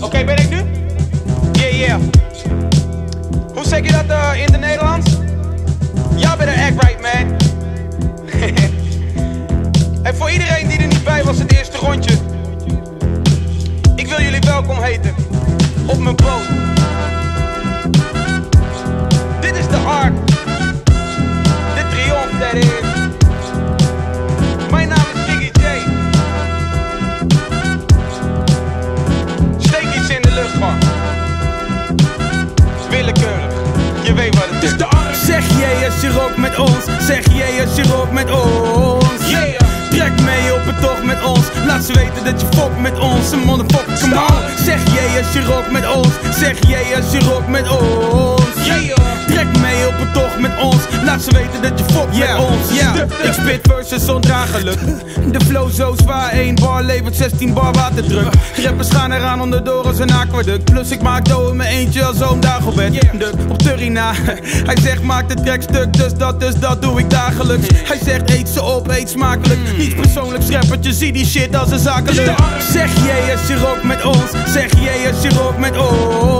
Oké, ben ik nu? Yeah, yeah. Hoe zeg je dat uh, dat je fokt met ons. Een motherfucker, come on. Zeg jij als je rockt met ons, zeg jij als je rockt met ons. Yeah. Trek mee op een tocht met ons, laat ze weten dat je fokt Yeah. met ons. Ik spit verses ondraaglijk. De flow zo zwaar, 1 bar levert 16 bar waterdruk. Rappers gaan eraan onderdoor als een aquaduct. Plus ik maak dough in mijn eentje als zo'n Dagobert. De, op Turina, hij zegt maak de track stuk, dus dat, dus dat doe ik dagelijks. Hij zegt eet ze op, eet smakelijk. Niets persoonlijks, rappertje, zie die shit als een zakelijk. Zeg jij als je rockt met ons, zeg jij als je rockt met ons.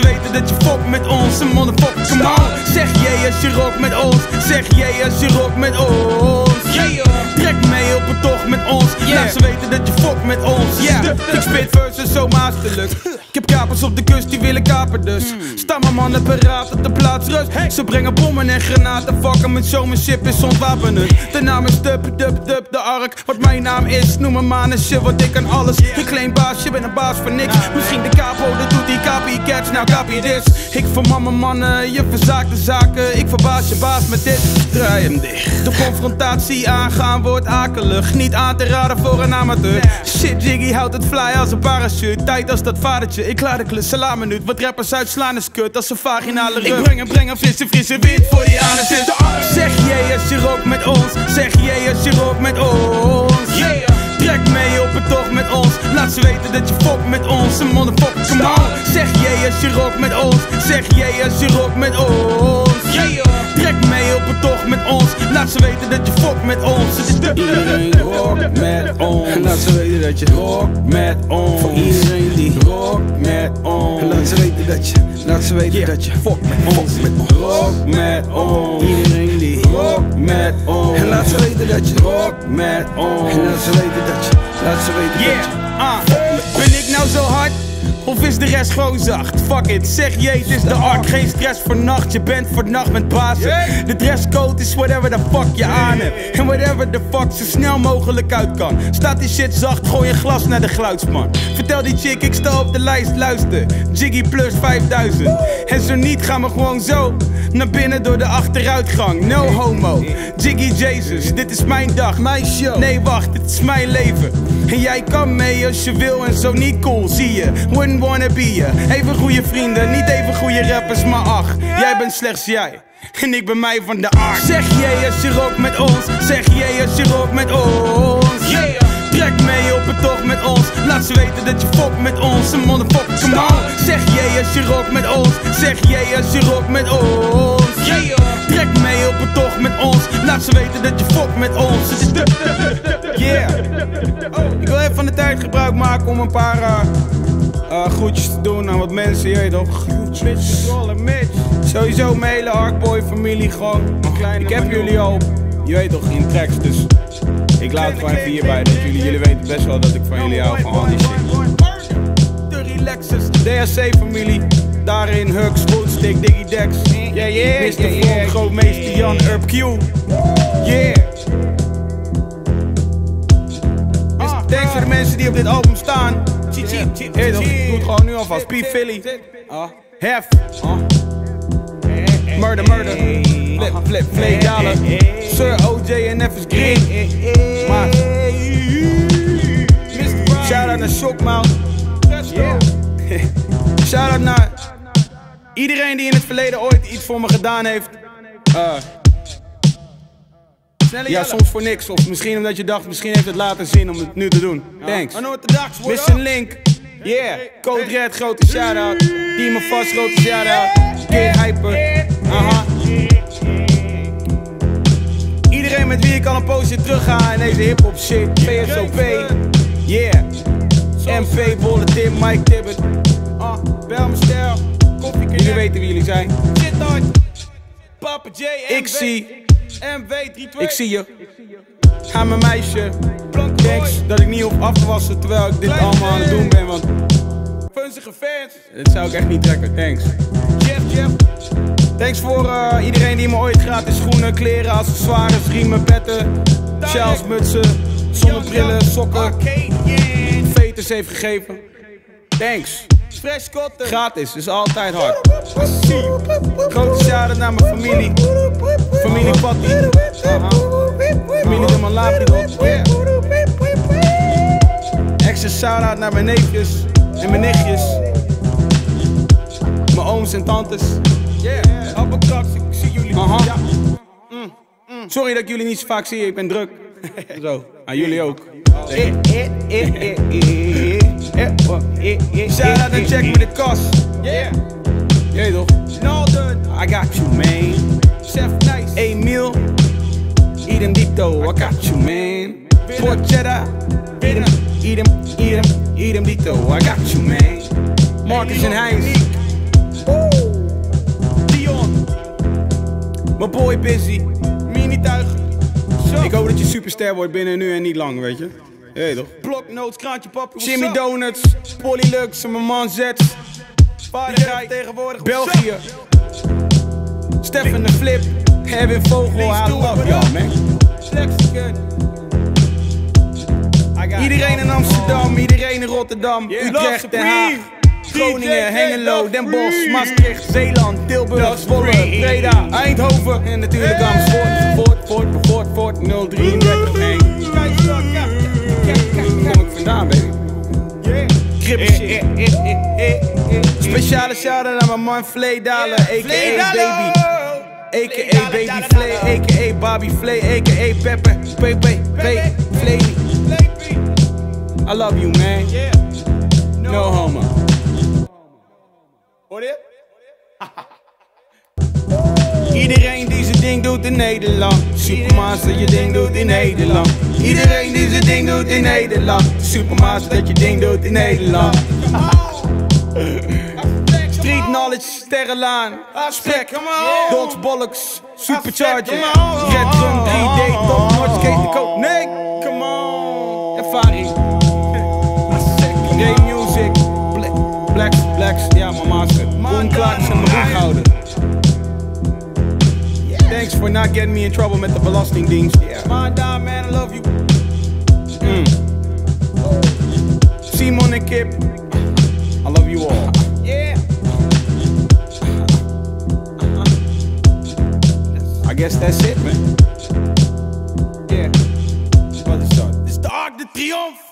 Ze weten dat je fokt met ons. Een motherfucker, come on. Zeg jij als je rockt met ons, zeg jij als je rockt met ons. Yeah. Trek mee op een tocht met ons, laat ze weten dat je fokt met ons. Ja, ik spit verses zo masterlijk. Ik heb kapers op de kust die willen kapen dus. Staan mijn mannen paraat op de plaats rust. Ze brengen bommen en granaten, fucken met ship is ontwapenen. De naam is Dub, Dub, Dub, de ark. Wat mijn naam is, noem me man en shit, want ik kan alles. Ik claim baas, je bent een baas voor niks. Misschien de capo, dat doet die copycats, nou copy this. Ik verman mijn mannen, je verzaakt de zaken. Ik verbaas je baas met dit, draai hem dicht. De confrontatie aangaan wordt akelig. Niet aan te raden voor een amateur. Shit, Jiggy houdt het fly als een parachute. Tijd als dat vadertje, ik laat de klus salam minuut. Wat rappers uitslaan is kut als een vaginale rug. Ik breng en breng een frisse, frisse wind voor die aan zit. Zeg jij als je rockt met ons, zeg jij als je rockt met ons. Yeah. Trek mee op een tocht met ons, laat ze weten dat je fokt met ons. Een motherfucker, come on. Zeg jij als je rockt met ons, zeg jij als je rockt met ons. Laat ze weten dat je fokt met ons. Het is de Iedereen rockt met ons. Laat ze weten dat je rockt met ons. Voor iedereen die rockt met ons. Laat ze weten dat je, laat ze weten dat je fokt met ons. Rock met ons. Iedereen die rockt met ons. En laat ze weten dat je rockt met ons. En laat ze weten dat je, laat ze weten dat je. Ah, ben ik nou zo hard? Of is de rest gewoon zacht? Fuck it, zeg je, het is de ark. Geen stress voor nacht, je bent voor nacht met bazen. De dresscode is whatever the fuck je aan hebt. En whatever the fuck zo snel mogelijk uit kan. Staat die shit zacht, gooi een glas naar de geluidsman. Vertel die chick, ik sta op de lijst, luister. Jiggy plus 5000. En zo niet, gaan we gewoon zo naar binnen door de achteruitgang. No homo. Jiggy Jesus, dit is mijn dag, mijn show. Nee, wacht, dit is mijn leven. En jij kan mee als je wil en zo niet cool, zie je. Even goede vrienden, niet even goede rappers, maar ach, jij bent slechts jij. En ik ben mij van de aard. Zeg jij als je rockt met ons, zeg jij als je rockt met ons. Yeah. Trek mee op een tocht met ons, laat ze weten dat je fokt met ons. Een motherfucker, come on. Zeg jij als je rockt met ons, zeg jij als je rockt met ons. Yeah. Trek mee op een tocht met ons, laat ze weten dat je fokt met ons. Het is yeah. Oh, ik wil even van de tijd gebruik maken om een paar eh, groetjes te doen aan wat mensen, je weet toch? Groetjes. Mitch. Sowieso mijn hele Arkboy familie gewoon. ik heb jullie al, je weet toch, in tracks, dus ik laat het gewoon even hierbij. Dat jullie, jullie weten best wel dat ik van jullie hou van al die shit. De Relaxers, DSC familie. Daarin Hux, Woodstick, Diggy Dex. Yeah, yeah, Mr. yeah, yeah. Grootmeester Jan, Urb Q. Yeah. Thanks voor de mensen die op dit album staan. Hey, toch, doe het gewoon nu alvast. P. Philly. Ah. Hef. Ah. Murder, murder. Flip, flip, flip, dalen. Sir OJ en F is green. Maar. Shout out naar Shockmouth. Shout out naar iedereen die in het verleden ooit iets voor me gedaan heeft. Eh, ja, soms voor niks. Of misschien omdat je dacht, misschien heeft het later zin om het nu te doen. Thanks. Missing Link. Yeah. Code Red, grote shout-out. Demon Fast, grote shout-out. Kid Hyper. Aha. Iedereen met wie ik al een poosje terug ga in deze hip-hop shit. VSOP, yeah. MP, Bulletin, Mike Tibbet. Ah, bel me stijl. Jullie weten wie jullie zijn. Shit. Papa J, Ik zie, MW32. ik zie je. Ga mijn meisje. Thanks dat ik niet hoef af te wassen terwijl ik dit allemaal aan het doen ben. Want Funzige fans. dat zou ik echt niet trekken. Thanks. Jeff, Jeff. Thanks voor eh, iedereen die me ooit gratis schoenen, kleren, accessoires, riemen, petten, shells, mutsen, zonnebrillen, sokken, veters heeft gegeven. Thanks. Fresh. Gratis, is altijd hard. Grote shout-out naar mijn familie. Familie Patty. Aha. Familie de Malabridot. Yeah. Extra shout-out naar mijn neefjes en mijn nichtjes. Mijn ooms en tantes. Yeah. Ik zie jullie. Aha. Ja. Sorry dat ik jullie niet zo vaak zie, ik ben druk. Zo, aan jullie ook. Shout-out en check met de kast. Yeah. Jee toch? I got you, man. Chef Nice. Emil, idem dito, I got you, man. Port cheddar, idem, idem, idem, idem dito, I got you, man. Marcus en Heinz, Dion. mijn boy Busy. Mini tuig. Zo. Ik hoop dat je superster wordt binnen nu en niet lang, weet je? Jee toch? Bloknotes, kraantje papi. what's Jimmy? Donuts, Polylux en mijn man Zets. Vaardigheid tegenwoordig. België. Stefan de Flip, Kevin Vogel, I love y'all, man. Iedereen in Amsterdam, iedereen in Rotterdam. Utrecht, Den Haag. Groningen, Hengelo, Den Bosch. Maastricht, Zeeland, Tilburg, Zwolle. Breda, Eindhoven en natuurlijk. Amersfoort, Voort, Voort, Voort, Voort, 033, nee. Kijk zo, kijk, kijk, kijk, Daar Grip shit. Speciale shout-out naar mijn man Flay a.k.a. Baby. A.k.a. Baby Flay, a.k.a. Bobby Flay, a.k.a. Pepper, Pepe, Flay, Flay. I love you, man. No homo. Hoor je? Iedereen die zijn ding doet in Nederland. Supermaster je ding doet in Nederland. Iedereen die zijn ding doet in Nederland. Supermaster dat je ding doet in Nederland. Street knowledge, sterrenlaan. Spek. Dogs, bollocks, supercharger. Red Drum 3D, top notch, skate de coat. Nee, come on. Ervaring. Game music. Bla- Blacks, blacks, ja, mijn master. Boomklaks en Thanks for not getting me in trouble de belastingdienst. Yeah. Man down, man, I love you. Mm. Simon en Kip, I love you all. Yeah. I guess that's it, man. Yeah. Wat is dat? Dit is de Arc de Triomphe.